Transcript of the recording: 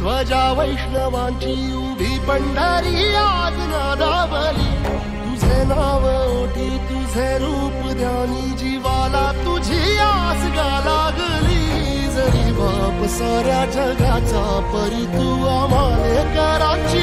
ध्वजा वैष्णवांची उभी पंढरी आज नादावली तुझे नाव ओटी तुझे रूप ध्यानी जीवाला तुझी आस गा लागली. जरी बाप साऱ्या जगाचा परी तू आम्हाला कराची